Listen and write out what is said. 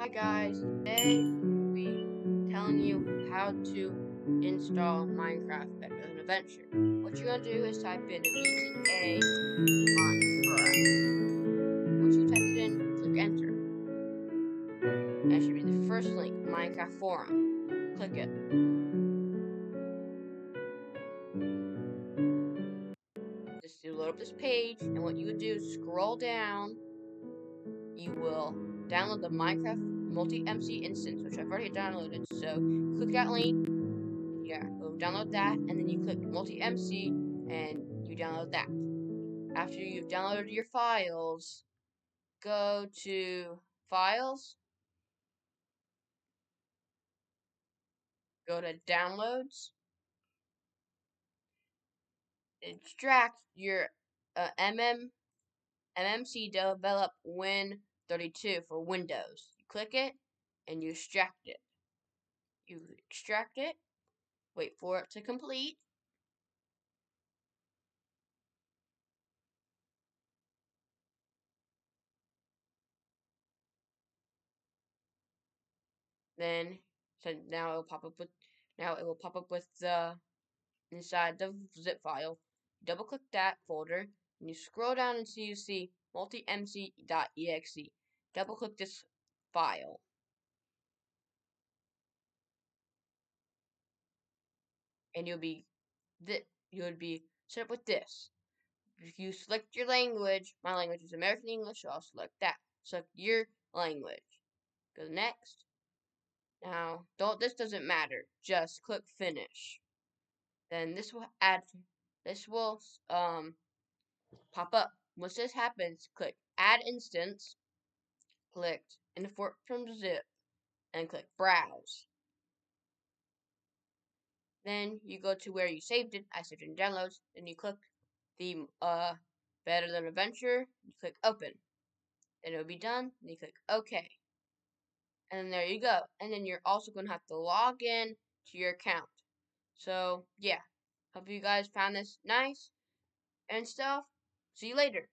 Hi guys, today we'll be telling you how to install Minecraft Better Than Adventure. What you're gonna do is type in BTA Minecraft. Once you type it in, click enter. That should be the first link, Minecraft Forum. Click it. Just load up this page, and what you would do is scroll down. You will download the Minecraft multi-MC instance, which I've already downloaded. So click that link, yeah, download that, and then you click multi-MC, and you download that. After you've downloaded your files, go to Files, go to Downloads, extract your uh, MM MMC Develop Win 32 for Windows. You click it and you extract it. You extract it, wait for it to complete. Then so now it will pop up with now it will pop up with the inside the zip file. Double click that folder and you scroll down until you see multimc.exe. Double click this file. And you'll be th you would be set up with this. If you select your language, my language is American English, so I'll select that. Select your language. Go next. Now, don't this doesn't matter. Just click finish. Then this will add this will um pop up. Once this happens, click add instance, click import from zip, and click browse. Then you go to where you saved it. I saved it in downloads. Then you click the uh better than adventure. You click open. Then it'll be done. Then you click OK. And there you go. And then you're also going to have to log in to your account. So, yeah. Hope you guys found this nice and stuff. See you later.